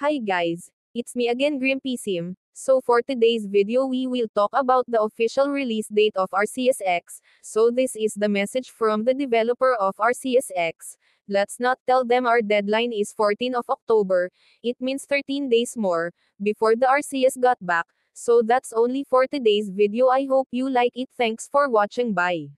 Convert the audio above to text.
Hi guys, it's me again Grimpy Sim. So for today's video we will talk about the official release date of Arceus X, so this is the message from the developer of Arceus X. Let's not tell them our deadline is 14 of October, it means 13 days more, before the Arceus got back, so that's only for today's video I hope you like it thanks for watching bye.